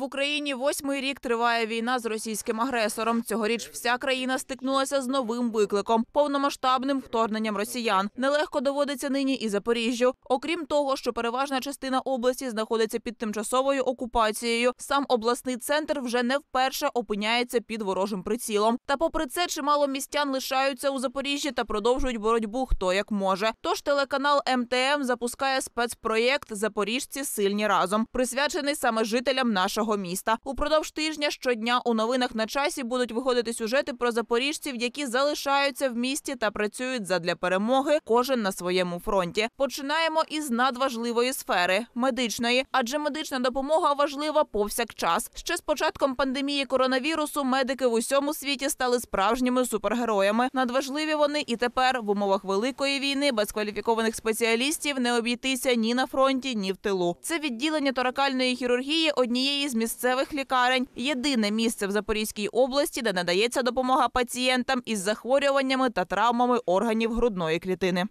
В Україні восьмий рік триває війна з російським агресором. Цьогоріч вся країна стикнулася з новим викликом повномасштабним вторгненням росіян. Нелегко доводиться нині і Запоріжжю. Окрім того, що переважна частина області знаходиться під тимчасовою окупацією. Сам обласний центр вже не вперше опиняється під ворожим прицілом. Та попри це, чимало містян лишаються у Запоріжжі та продовжують боротьбу хто як може. Тож телеканал МТМ запускає спецпроєкт Запоріжці сильні разом, присвячений саме жителям нашого міста. Упродовж тижня щодня у новинах на часі будуть виходити сюжети про запоріжців, які залишаються в місті та працюють задля перемоги, кожен на своєму фронті. Починаємо із надважливої сфери медичної, адже медична допомога важлива повсякчас. Ще з початком пандемії коронавірусу медики в усьому світі стали справжніми супергероями. Надважливі вони і тепер в умовах великої війни без кваліфікованих спеціалістів не обійтися ні на фронті, ні в тилу. Це відділення торакальної хірургії однієї з місцевих лікарень. Єдине місце в Запорізькій області, де надається допомога пацієнтам із захворюваннями та травмами органів грудної клітини.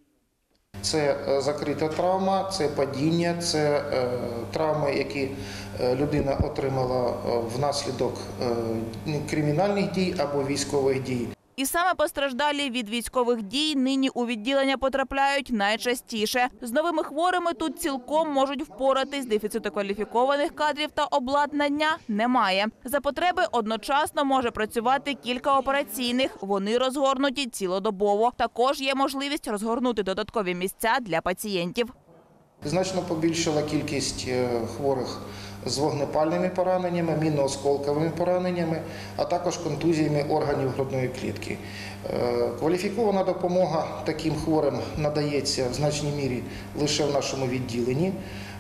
Це е, закрита травма, це падіння, це е, травми, які е, людина отримала внаслідок кримінальних дій або військових дій. І саме постраждалі від військових дій нині у відділення потрапляють найчастіше. З новими хворими тут цілком можуть впоратись. Дефіциту кваліфікованих кадрів та обладнання немає. За потреби одночасно може працювати кілька операційних. Вони розгорнуті цілодобово. Також є можливість розгорнути додаткові місця для пацієнтів. Значно побільшила кількість е, хворих з вогнепальними пораненнями, мінно-осколковими пораненнями, а також контузіями органів грудної клітки. Е, Кваліфікована допомога таким хворим надається в значній мірі лише в нашому відділенні.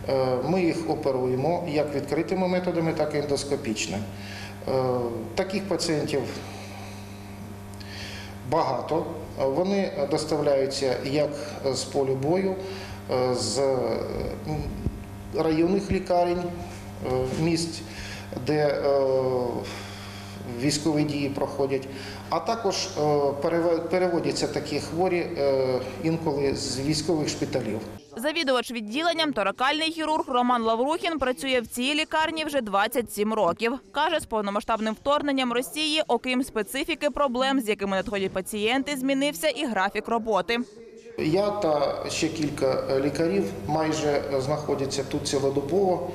Е, Ми їх оперуємо як відкритими методами, так і ендоскопічними. Е, Таких пацієнтів багато. Вони доставляються як з полю бою, з районних лікарень міст, де е, військові дії проходять, а також е, переводяться такі хворі е, інколи з військових шпиталів. Завідувач відділенням торакальний хірург Роман Лаврухін працює в цій лікарні вже 27 років. Каже, з повномасштабним вторгненням Росії, окрім специфіки проблем, з якими надходять пацієнти, змінився і графік роботи. Я та ще кілька лікарів майже знаходяться тут цілодобово.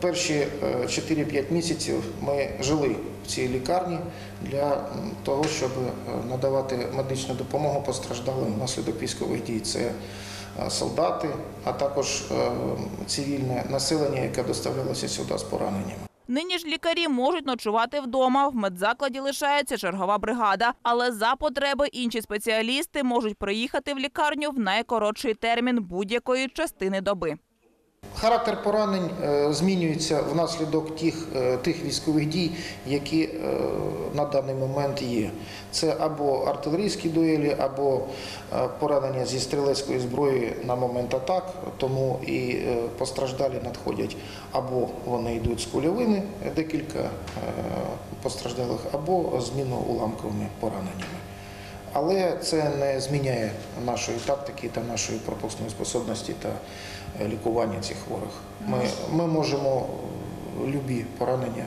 Перші е, 4-5 місяців ми жили в цій лікарні для того, щоб е, надавати медичну допомогу постраждалим внаслідок військових дій. Це е, солдати, а також е, цивільне населення, яке доставлялося сюди з пораненнями. Нині ж лікарі можуть ночувати вдома. В медзакладі лишається чергова бригада. Але за потреби інші спеціалісти можуть приїхати в лікарню в найкоротший термін будь-якої частини доби. Характер поранень е, змінюється внаслідок тих, е, тих військових дій, які е, на даний момент є. Це або артилерійські дуелі, або поранення зі стрілецької зброї на момент атак, тому і постраждалі надходять або вони йдуть з кульовими, е, декілька постраждалих, або з мінно-уламковими пораненнями. Але це не зміняє нашої тактики та нашої пропускної способності та е, лікування цих хворих. Ми, ми можемо е, любі поранення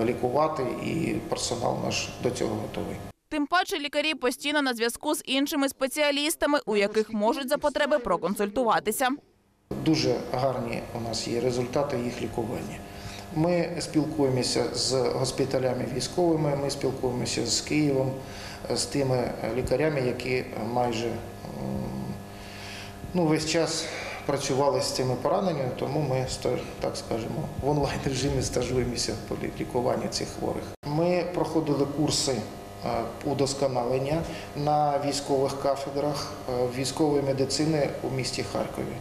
е, лікувати, і персонал наш до цього готовий. Тим паче лікарі постійно на зв'язку з іншими спеціалістами, у яких можуть за потреби проконсультуватися. Дуже гарні у нас є результати їх лікування. Ми спілкуємося з госпіталями військовими, ми спілкуємося з Києвом, з тими лікарями, які майже ну, весь час працювали з цими пораненнями, тому ми так скажемо в онлайн режимі стажуємося по лі- лікуванню цих хворих. Ми проходили курси е, удосконалення на військових кафедрах е, військової медицини у місті Харкові.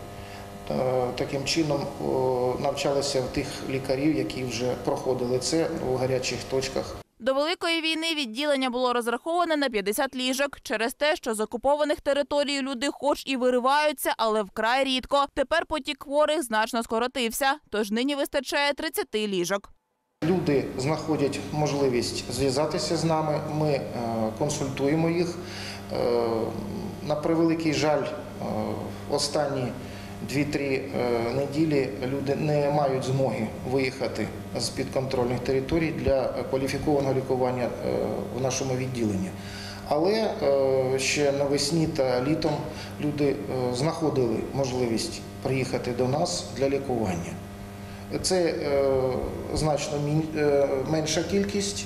Е, Таким чином навчалися в тих лікарів, які вже проходили це у гарячих точках. До великої війни відділення було розраховане на 50 ліжок через те, що з окупованих територій люди, хоч і вириваються, але вкрай рідко. Тепер потік хворих значно скоротився, тож нині вистачає 30 ліжок. Люди знаходять можливість зв'язатися з нами. Ми е, консультуємо їх. Е, На превеликий жаль, останні 2-3 е, неділі люди не мають змоги виїхати з підконтрольних територій для кваліфікованого лікування е, в нашому відділенні. Але е, ще навесні та літом люди знаходили можливість приїхати до нас для лікування. Це значно менша кількість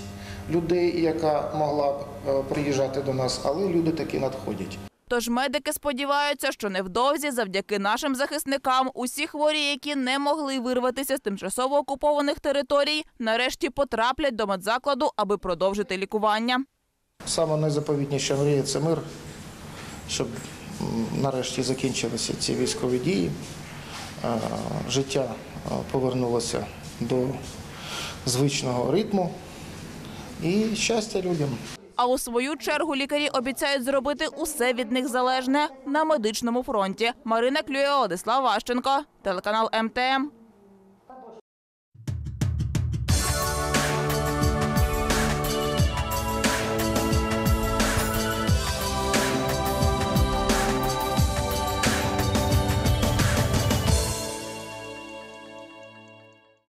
людей, яка могла б приїжджати до нас, але люди таки надходять. Тож медики сподіваються, що невдовзі, завдяки нашим захисникам, усі хворі, які не могли вирватися з тимчасово окупованих територій, нарешті потраплять до медзакладу, аби продовжити лікування. Саме найзаповітніша мрія це мир, щоб нарешті закінчилися ці військові дії, життя повернулося до звичного ритму і щастя людям. А у свою чергу лікарі обіцяють зробити усе від них залежне на медичному фронті. Марина Клює, Одислав Ващенко, телеканал МТМ.